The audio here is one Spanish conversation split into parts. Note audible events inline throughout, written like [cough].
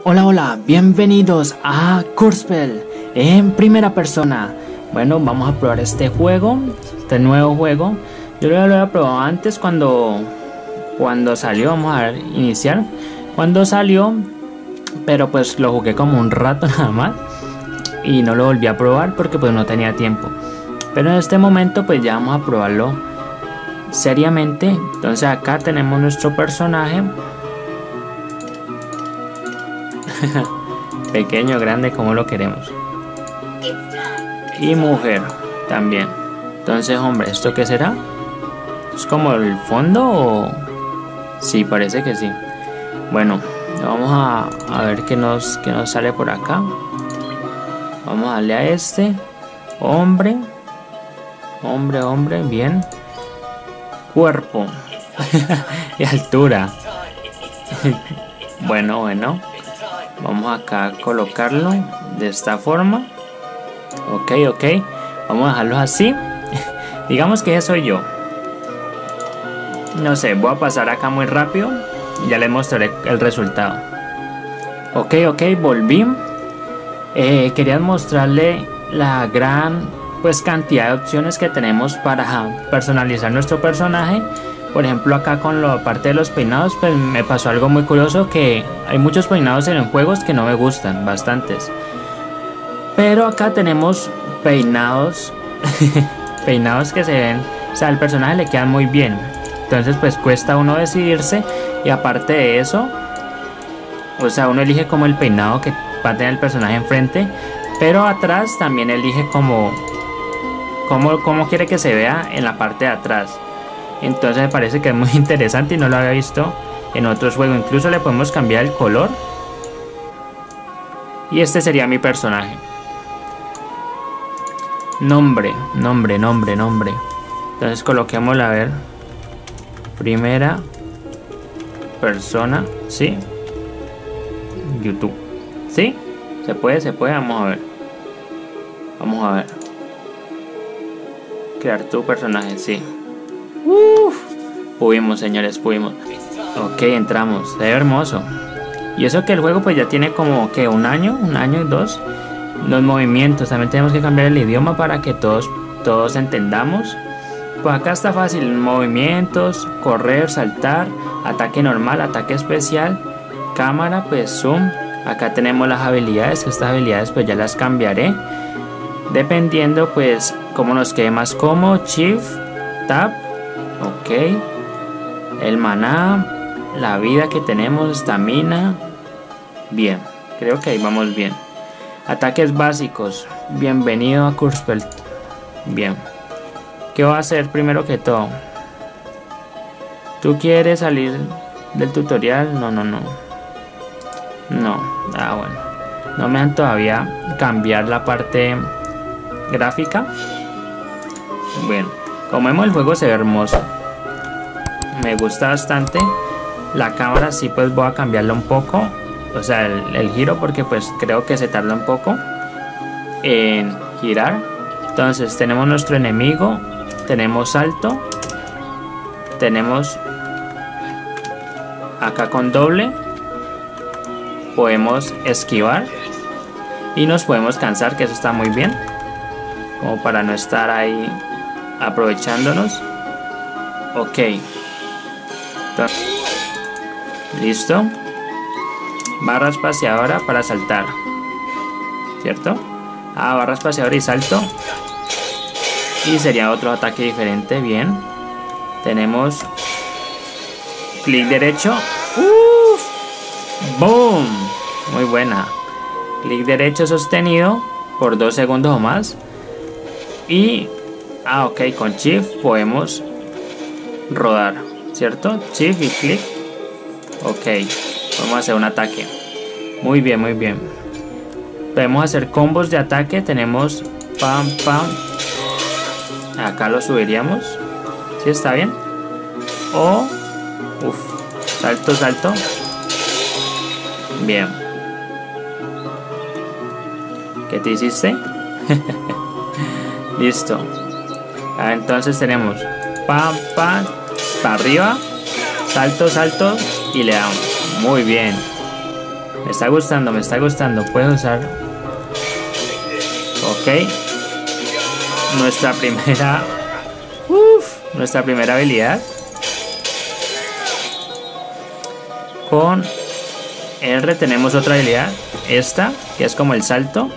Hola, hola, bienvenidos a Curspel en primera persona. Bueno, vamos a probar este juego, este nuevo juego. Yo lo había probado antes cuando, cuando salió, vamos a iniciar. Cuando salió, pero pues lo jugué como un rato [laughs] nada más y no lo volví a probar porque pues no tenía tiempo. Pero en este momento pues ya vamos a probarlo seriamente. Entonces acá tenemos nuestro personaje. [laughs] Pequeño, grande, como lo queremos. Y mujer también. Entonces, hombre, ¿esto qué será? ¿Es como el fondo o...? Sí, parece que sí. Bueno, vamos a, ver qué nos, qué nos sale por acá. Vamos a darle a este. Hombre. Hombre, hombre, bien. Cuerpo. [laughs] y altura. [laughs] bueno, bueno. Vamos acá a colocarlo de esta forma. Ok, ok. Vamos a dejarlo así. [laughs] Digamos que ese soy yo. No sé, voy a pasar acá muy rápido. Ya les mostraré el resultado. Ok, ok, volví. Eh, quería mostrarle la gran pues cantidad de opciones que tenemos para personalizar nuestro personaje por ejemplo acá con la parte de los peinados pues me pasó algo muy curioso que hay muchos peinados en juegos que no me gustan bastantes. Pero acá tenemos peinados [laughs] peinados que se ven o sea al personaje le quedan muy bien. Entonces pues cuesta uno decidirse y aparte de eso o sea uno elige como el peinado que va a tener el personaje enfrente pero atrás también elige como como cómo quiere que se vea en la parte de atrás entonces me parece que es muy [laughs] interesante y no lo había visto en otros juegos. Incluso le podemos cambiar el color. Y este sería mi personaje. Nombre, nombre, nombre, nombre. Entonces coloquémosla a ver. Primera persona, ¿sí? YouTube. ¿Sí? Se puede, se puede, vamos a ver. Vamos a ver. Crear tu personaje, sí. Uf, pudimos, señores, pudimos. Ok, entramos. Se ve hermoso. Y eso que el juego pues ya tiene como que un año, un año y dos. Los movimientos, también tenemos que cambiar el idioma para que todos, todos entendamos. Pues acá está fácil, movimientos, correr, saltar, ataque normal, ataque especial, cámara, pues zoom. Acá tenemos las habilidades, estas habilidades pues ya las cambiaré. Dependiendo pues cómo nos quede más cómodo, shift, tap Ok. El maná, la vida que tenemos, estamina. Bien, creo que ahí vamos bien. Ataques básicos. Bienvenido a Kurspel. Bien. ¿Qué va a hacer primero que todo? ¿Tú quieres salir del tutorial? No, no, no. No. Ah, bueno. No me han todavía cambiar la parte gráfica. Bueno. Como vemos el juego se ve hermoso. Me gusta bastante. La cámara sí pues voy a cambiarla un poco. O sea, el, giro porque pues creo que se tarda un poco en girar. Entonces tenemos nuestro enemigo. Tenemos salto. Tenemos acá con doble. Podemos esquivar. Y nos podemos cansar, que eso está muy bien. Como para no estar ahí aprovechándonos. Ok. Listo. Barra espaciadora para saltar. ¿Cierto? Ah, barra espaciadora y salto. Y sería otro ataque diferente. Bien. Tenemos clic derecho. ¡Uf! ¡Boom! Muy buena. Clic derecho sostenido por dos segundos o más. Y Ah, ok, con Shift podemos rodar, ¿cierto? Shift y clic. Ok, a hacer un ataque. Muy bien, muy bien. Podemos hacer combos de ataque. Tenemos pam, pam. Acá lo subiríamos. ¿Sí está bien? O, uff, salto, salto. Bien. ¿Qué te hiciste? [laughs] Listo. Ah, entonces tenemos pam, pam, para arriba, salto, salto y le damos. Muy bien. Me está gustando, me está gustando. Puedes usar... Ok. Nuestra [laughs] primera... Uf, nuestra primera habilidad. Con R tenemos otra habilidad. Esta, que es como el salto.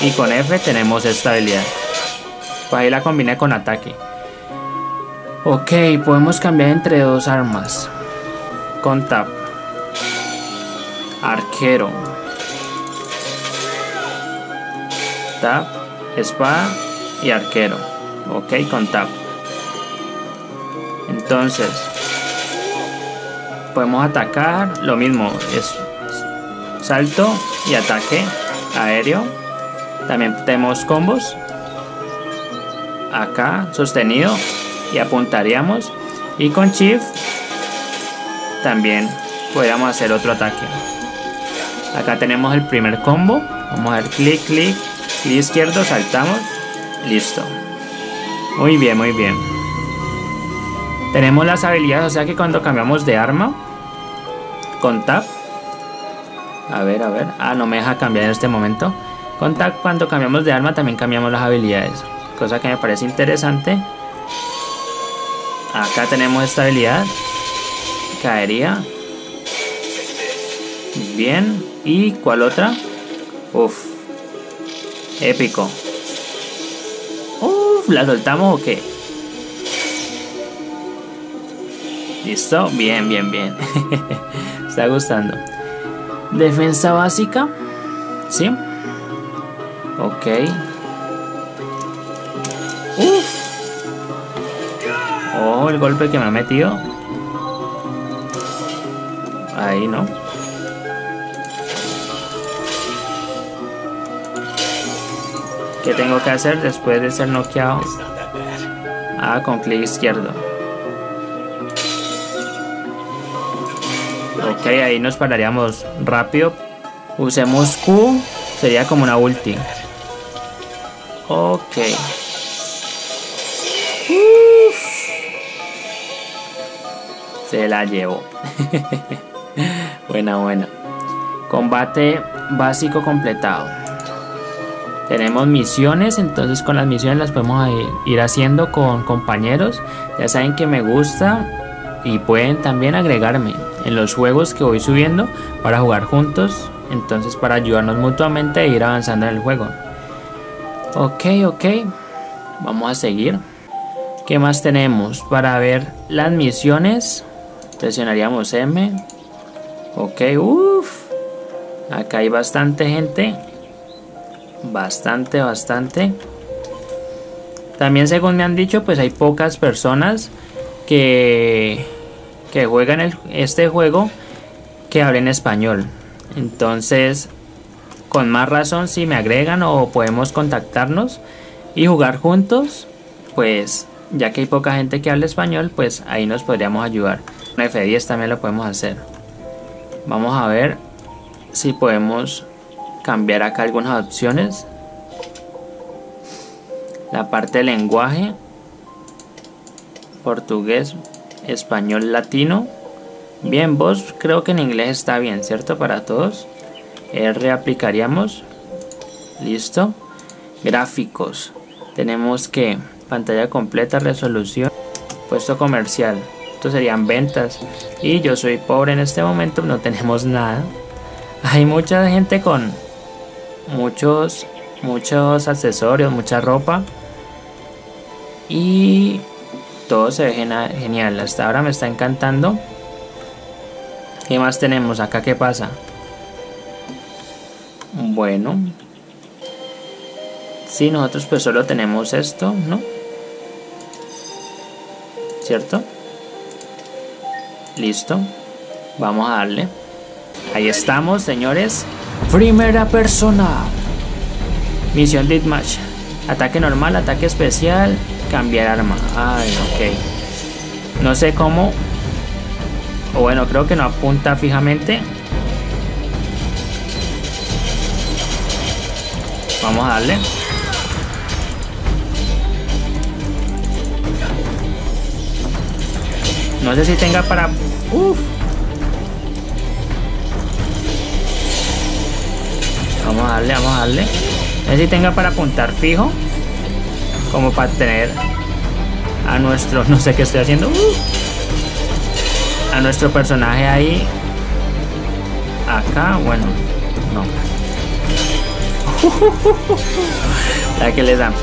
Y con F tenemos esta habilidad. Pues ahí la combiné con ataque. Ok, podemos cambiar entre dos armas. Con tap. Arquero. Tap, espada y arquero. Ok, con tap. Entonces, podemos atacar. Lo mismo, es salto y ataque aéreo. También tenemos combos. Acá, sostenido y apuntaríamos. Y con Shift también podríamos hacer otro ataque. Acá tenemos el primer combo. Vamos a ver clic, clic, clic izquierdo, saltamos. Listo. Muy bien, muy bien. Tenemos las habilidades, o sea que cuando cambiamos de arma con tap. A ver, a ver. Ah, no me deja cambiar en este momento. Con tap cuando cambiamos de arma también cambiamos las habilidades. Cosa que me parece interesante. Acá tenemos esta habilidad. Caería. Bien. ¿Y cuál otra? Uf. Épico. Uf, ¿la soltamos o qué? ¿Listo? Bien, bien, bien. [laughs] Está gustando. Defensa básica. ¿Sí? Ok. Uf. Oh, el golpe que me ha metido. Ahí, ¿no? ¿Qué tengo que hacer después de ser noqueado? Ah, con clic izquierdo. Ok, ahí nos pararíamos rápido. Usemos Q. Sería como una ulti. Ok. Se la llevo. [laughs] buena, buena. Combate básico completado. Tenemos misiones, entonces con las misiones las podemos ir haciendo con compañeros. Ya saben que me gusta y pueden también agregarme en los juegos que voy subiendo para jugar juntos. Entonces para ayudarnos mutuamente e ir avanzando en el juego. Ok, ok. Vamos a seguir. ¿Qué más tenemos? Para ver las misiones presionaríamos M. Ok, uff. Acá hay bastante gente. Bastante, bastante. También según me han dicho, pues hay pocas personas que, que juegan este juego que hablen español. Entonces, con más razón, si me agregan o podemos contactarnos y jugar juntos, pues ya que hay poca gente que habla español, pues ahí nos podríamos ayudar. F10 también lo podemos hacer. Vamos a ver si podemos cambiar acá algunas opciones. La parte de lenguaje. Portugués, español, latino. Bien, vos creo que en inglés está bien, ¿cierto? Para todos. R aplicaríamos. Listo. Gráficos. Tenemos que pantalla completa, resolución, puesto comercial serían ventas. Y yo soy pobre en este momento, no tenemos nada. Hay mucha gente con muchos, muchos accesorios, mucha ropa. Y todo se ve genial. Hasta ahora me está encantando. ¿Qué más tenemos acá? ¿Qué pasa? Bueno. Si nosotros pues solo tenemos esto, ¿no? ¿Cierto? Listo. Vamos a darle. Ahí estamos, señores. Primera persona. Misión Deathmatch. Ataque normal, ataque especial, cambiar arma. Ay, ok. No sé cómo. O bueno, creo que no apunta fijamente. Vamos a darle. No sé si tenga para... Uf. Vamos a darle, vamos a darle. No sé si tenga para apuntar fijo. Como para tener a nuestro, [laughs] no sé qué estoy haciendo. A nuestro personaje ahí. Acá, bueno, no. [laughs] La que les dan.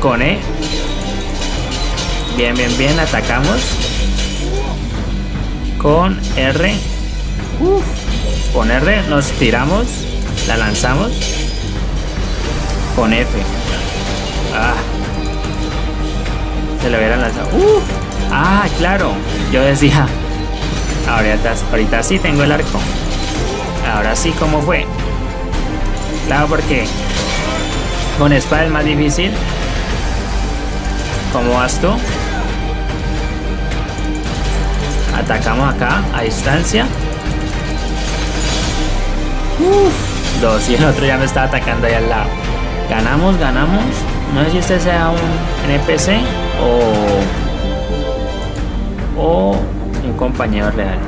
Con E. Bien, bien, bien. Atacamos. Con R. Con R nos tiramos. La lanzamos. Con F. Ah. Se lo hubiera lanzado. Uh. Ah, claro. Yo decía. Ahorita, ahorita sí tengo el arco. Ahora sí, ¿cómo fue? Claro, porque con espada es más difícil. ¿Cómo vas tú? Atacamos acá a distancia. dos y el otro ya me está atacando ahí al lado. Ganamos, ganamos. No sé si este sea un NPC o, o un compañero real.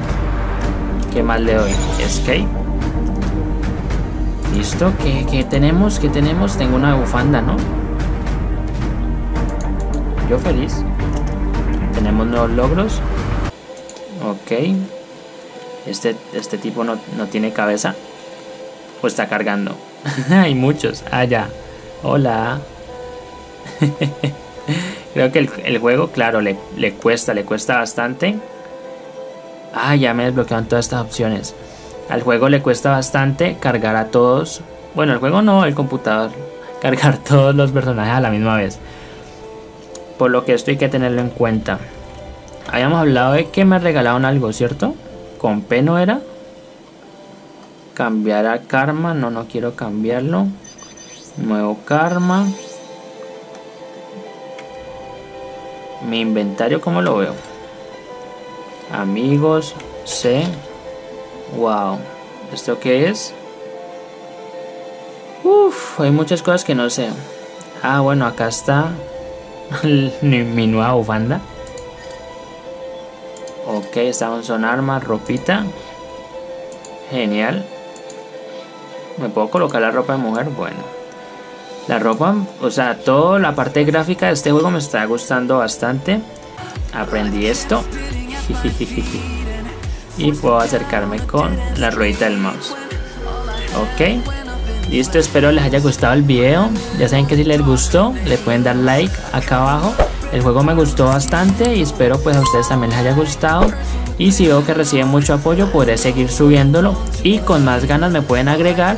¿Qué más le doy? Escape. Listo, ¿Qué, tenemos? ¿Qué tenemos? Tengo una bufanda, ¿no? Yo feliz. Tenemos nuevos logros. Ok. Este, este tipo no, tiene cabeza. Pues está cargando. [laughs] Hay muchos. Ah, ya. Hola. [laughs] Creo que el, juego, claro, le, le, cuesta, le cuesta bastante. Ah, ya me desbloquearon todas estas opciones. Al juego le cuesta bastante cargar a todos. Bueno, el juego no, el computador. [laughs] Cargar todos los personajes a la misma vez. Por lo que esto hay que tenerlo en cuenta. Habíamos hablado de que me regalaron algo, ¿cierto? Con P no era. Cambiar a karma. No, no quiero cambiarlo. Nuevo karma. Mi inventario, ¿cómo lo veo? Amigos, C. Wow. ¿Esto qué es? Uf, hay muchas cosas que no sé. Ah, bueno, acá está [laughs] mi nueva bufanda. Ok, estamos son armas, ropita. Genial. ¿Me puedo colocar la ropa de mujer? Bueno. La ropa, o sea, toda la parte gráfica de este juego me está gustando bastante. Aprendí esto. [laughs] y puedo acercarme con la ruedita del mouse. Ok, listo, espero les haya gustado el video. Ya saben que si les gustó, le pueden dar like acá abajo. El juego me gustó bastante y espero pues a ustedes también les haya gustado. Y si veo que recibe mucho apoyo, podré seguir subiéndolo y con más ganas me pueden agregar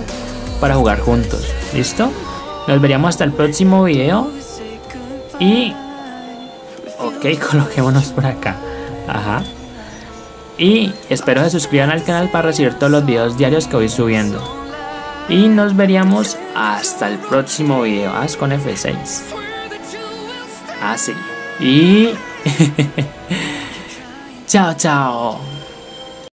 para jugar juntos. ¿Listo? Nos veríamos hasta el próximo video. Y... Ok, [laughs] coloquémonos por acá. Ajá. Y espero se suscriban al canal para recibir todos los videos diarios que voy subiendo. Y nos veríamos hasta el próximo video. Haz con F6. Así. Y... chao, chao.